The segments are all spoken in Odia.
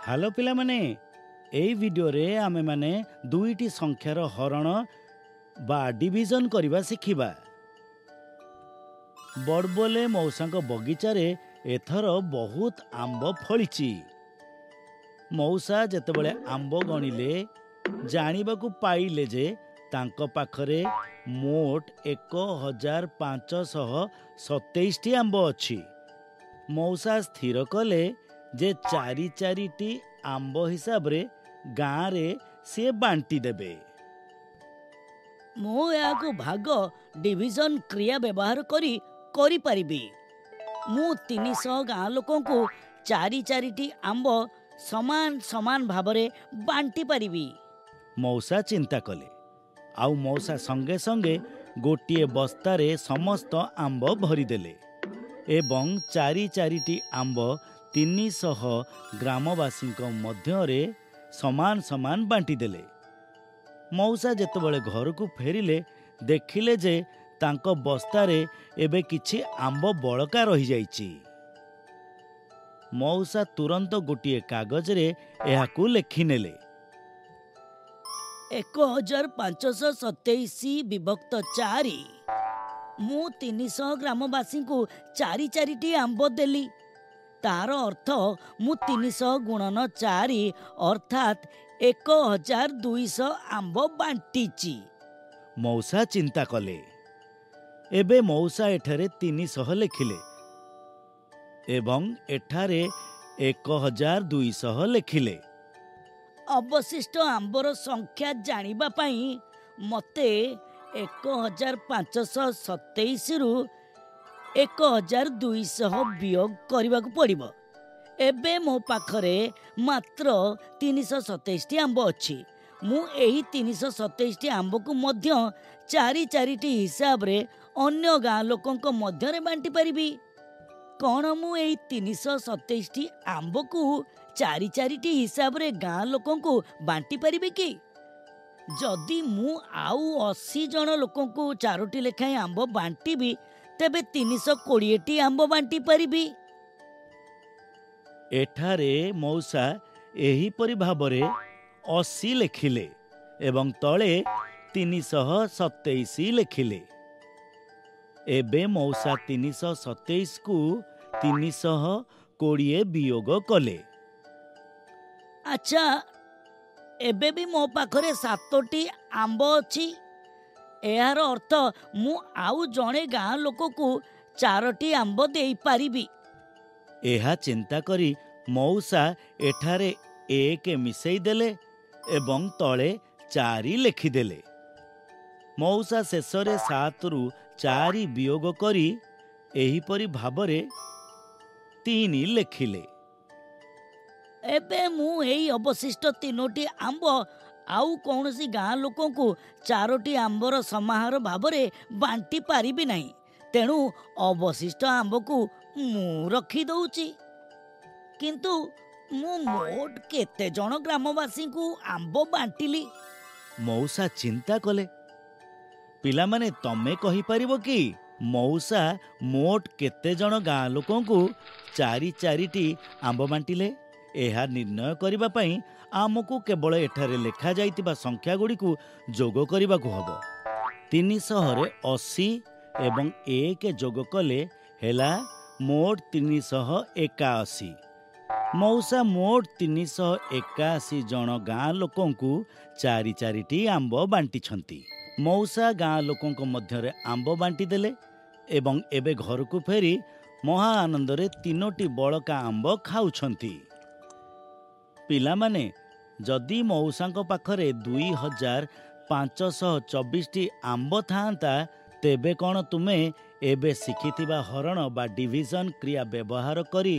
ହ୍ୟାଲୋ ପିଲାମାନେ ଏଇ ଭିଡ଼ିଓରେ ଆମେମାନେ ଦୁଇଟି ସଂଖ୍ୟାର ହରଣ ବା ଡିଭିଜନ କରିବା ଶିଖିବା ବଡ଼ବୋଲେ ମଉସାଙ୍କ ବଗିଚାରେ ଏଥର ବହୁତ ଆମ୍ବ ଫଳିଛି ମଉସା ଯେତେବେଳେ ଆମ୍ବ ଗଣିଲେ ଜାଣିବାକୁ ପାଇଲେ ଯେ ତାଙ୍କ ପାଖରେ ମୋଟ ଏକ ହଜାର ପାଞ୍ଚଶହ ସତେଇଶଟି ଆମ୍ବ ଅଛି ମଉସା ସ୍ଥିର କଲେ ଯେ ଚାରି ଚାରିଟି ଆମ୍ବ ହିସାବରେ ଗାଁରେ ସିଏ ବାଣ୍ଟି ଦେବେ। ମୁଁ ଏହାକୁ ଭାଗ ଡିଭିଜନ କ୍ରିୟା ବ୍ୟବହାର କରି କରିପାରିବି। ମୁଁ ତିନିଶହ ଗାଁ ଲୋକଙ୍କୁ ଚାରି ଚାରିଟି ଆମ୍ବ ସମାନ ସମାନ ଭାବରେ ବାଣ୍ଟି ପାରିବି। ମଉସା ଚିନ୍ତା କଲେ। ଆଉ ମଉସା ସଙ୍ଗେ ସଙ୍ଗେ ଗୋଟିଏ ବସ୍ତାରେ ସମସ୍ତ ଆମ୍ବ ଭରିଦେଲେ ଏବଂ ଚାରି ଚାରିଟି ଆମ୍ବ ତିନିଶହ ଗ୍ରାମବାସୀଙ୍କ ମଧ୍ୟରେ ସମାନ ସମାନ ବାଣ୍ଟିଦେଲେ ମଉସା ଯେତେବେଳେ ଘରକୁ ଫେରିଲେ ଦେଖିଲେ ଯେ ତାଙ୍କ ବସ୍ତାରେ ଏବେ କିଛି ଆମ୍ବ ବଳକା ରହିଯାଇଛି। ମଉସା ତୁରନ୍ତ ଗୋଟିଏ କାଗଜରେ ଏହାକୁ ଲେଖିନେଲେ। ଏକ ହଜାର ପାଞ୍ଚଶହ ସତେଇଶ ବିଭକ୍ତ ଚାରି। ମୁଁ ତିନିଶହ ଗ୍ରାମବାସୀଙ୍କୁ ଚାରି ଚାରିଟି ଆମ୍ବ ଦେଲି। ତାର ଅର୍ଥ ମୁଁ ତିନିଶହ ଗୁଣନ ଚାରି ଅର୍ଥାତ୍ ଏକ ହଜାର ଦୁଇଶହ ଆମ୍ବ ବାଣ୍ଟିଛି ମଉସା ଚିନ୍ତା କଲେ। ଏବେ ମଉସା ଏଠାରେ ତିନିଶହ ଲେଖିଲେ ଏବଂ ଏଠାରେ ଏକ ହଜାର ଦୁଇଶହ ଲେଖିଲେ। ଅବଶିଷ୍ଟ ଆମ୍ବର ସଂଖ୍ୟା ଜାଣିବା ପାଇଁ ମୋତେ ଏକ ହଜାର ପାଞ୍ଚଶହ ସତେଇଶରୁ ଏକ ହଜାର ଦୁଇଶହ ବିୟୋଗ କରିବାକୁ ପଡ଼ିବ। ଏବେ ମୋ ପାଖରେ ମାତ୍ର ତିନିଶହ ସତେଇଶଟି ଆମ୍ବ ଅଛି। ମୁଁ ଏହି ତିନିଶହ ସତେଇଶଟି ଆମ୍ବକୁ ମଧ୍ୟ ଚାରି ଚାରିଟି ହିସାବରେ ଅନ୍ୟ ଗାଁ ଲୋକଙ୍କ ମଧ୍ୟରେ ବାଣ୍ଟି ପାରିବି। କ'ଣ ମୁଁ ଏହି ତିନିଶହ ସତେଇଶଟି ଆମ୍ବକୁ ଚାରି ଚାରିଟି ହିସାବରେ ଗାଁ ଲୋକଙ୍କୁ ବାଣ୍ଟି ପାରିବି କି? ଯଦି ମୁଁ ଆଉ ଅଶୀ ଜଣ ଲୋକଙ୍କୁ ଚାରୋଟି ଲେଖାଏଁ ଆମ୍ବ ବାଣ୍ଟିବି ତେବେ ତିନିଶହ କୋଡ଼ିଏଟି ଆମ୍ବ ବାଣ୍ଟି ପାରିବି? ଏଠାରେ ମଉସା ଏହିପରି ଭାବରେ ଅଶୀ ଲେଖିଲେ ଏବଂ ତଳେ ତିନିଶହ ସତେଇଶ ଲେଖିଲେ। ଏବେ ମଉସା ତିନିଶହ ସତେଇଶକୁ ତିନିଶହ କୋଡ଼ିଏ ବିୟୋଗ କଲେ। ଆଚ୍ଛା ଏବେ ବି ମୋ ପାଖରେ ସାତଟି ଆମ୍ବ ଅଛି? ଏହାର ଅର୍ଥ ମୁଁ ଆଉ ଜଣେ ଗାଁ ଲୋକକୁ ଚାରୋଟି ଆମ୍ବ ଦେଇପାରିବି ଏହା ଚିନ୍ତା କରି ମଉସା ଏଠାରେ ଏକ ମିଶାଇ ଦେଲେ ଏବଂ ତଳେ ଚାରି ଲେଖିଦେଲେ। ମଉସା ଶେଷରେ ସାତରୁ ଚାରି ବିୟୋଗ କରି ଏହିପରି ଭାବରେ ତିନି ଲେଖିଲେ। ଏବେ ମୁଁ ଏହି ଅବଶିଷ୍ଟ ତିନୋଟି ଆମ୍ବ ଆଉ କୌଣସି ଗାଁ ଲୋକଙ୍କୁ ଚାରୋଟି ଆମ୍ବର ସମାହାର ଭାବରେ ବାଣ୍ଟି ପାରିବି ନାହିଁ। ତେଣୁ ଅବଶିଷ୍ଟ ଆମ୍ବକୁ ମୁଁ ରଖିଦେଉଛି। କିନ୍ତୁ ମୁଁ ମୋଟ କେତେ ଜଣ ଗ୍ରାମବାସୀଙ୍କୁ ଆମ୍ବ ବାଣ୍ଟିଲି। ମଉସା ଚିନ୍ତା କଲେ। ପିଲାମାନେ ତମେ କହିପାରିବ କି ମଉସା ମୋଟ କେତେ ଜଣ ଗାଁ ଲୋକଙ୍କୁ ଚାରି ଚାରିଟି ଆମ୍ବ ବାଣ୍ଟିଲେ? ଏହା ନିର୍ଣ୍ଣୟ କରିବା ପାଇଁ ଆମକୁ କେବଳ ଏଠାରେ ଲେଖାଯାଇଥିବା ସଂଖ୍ୟା ଗୁଡ଼ିକୁ ଯୋଗ କରିବାକୁ ହେବ। ତିନିଶହରେ ଅଶୀ ଏବଂ ଏକ ଯୋଗ କଲେ ହେଲା ମୋଟ ତିନିଶହ ଏକାଅଶୀ। ମଉସା ମୋଟ ତିନିଶହ ଏକାଅଶୀ ଜଣ ଗାଁ ଲୋକଙ୍କୁ ଚାରି ଚାରିଟି ଆମ୍ବ ବାଣ୍ଟିଛନ୍ତି। ମଉସା ଗାଁ ଲୋକଙ୍କ ମଧ୍ୟରେ ଆମ୍ବ ବାଣ୍ଟିଦେଲେ ଏବଂ ଏବେ ଘରକୁ ଫେରି ମହା ଆନନ୍ଦରେ ତିନୋଟି ବଳକା ଆମ୍ବ ଖାଉଛନ୍ତି। ପିଲାମାନେ ଯଦି ମଉସାଙ୍କ ପାଖରେ ଦୁଇ ହଜାର ପାଞ୍ଚଶହ ଚବିଶଟି ଆମ୍ବ ଥାଆନ୍ତା ତେବେ କ'ଣ ତୁମେ ଏବେ ଶିଖିଥିବା ହରଣ ବା ଡିଭିଜନ କ୍ରିୟା ବ୍ୟବହାର କରି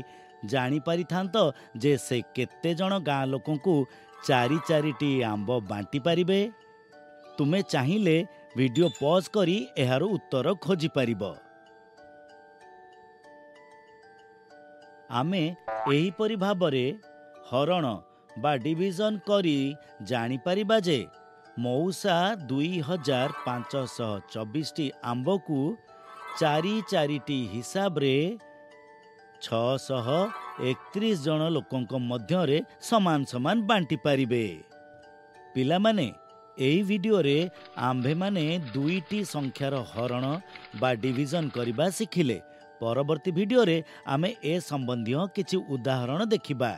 ଜାଣିପାରିଥାନ୍ତ ଯେ ସେ କେତେ ଜଣ ଗାଁ ଲୋକଙ୍କୁ ଚାରି ଚାରିଟି ଆମ୍ବ ବାଣ୍ଟି ପାରିବେ? ତୁମେ ଚାହିଁଲେ ଭିଡ଼ିଓ ପଜ୍ କରି ଏହାର ଉତ୍ତର ଖୋଜିପାରିବ। ଆମେ ଏହିପରି ଭାବରେ ହରଣ ବା ଡିଭିଜନ କରି ଜାଣିପାରିବା ଯେ ମଉସା ଦୁଇ ହଜାର ପାଞ୍ଚଶହ ଚବିଶଟି ଆମ୍ବକୁ ଚାରି ଚାରିଟି ହିସାବରେ ଛଅଶହ ଏକତିରିଶ ଜଣ ଲୋକଙ୍କ ମଧ୍ୟରେ ସମାନ ସମାନ ବାଣ୍ଟି ପାରିବେ। ପିଲାମାନେ ଏହି ଭିଡ଼ିଓରେ ଆମ୍ଭେମାନେ ଦୁଇଟି ସଂଖ୍ୟାର ହରଣ ବା ଡିଭିଜନ କରିବା ଶିଖିଲେ। ପରବର୍ତ୍ତୀ ଭିଡ଼ିଓରେ ଆମେ ଏ ସମ୍ବନ୍ଧୀୟ କିଛି ଉଦାହରଣ ଦେଖିବା।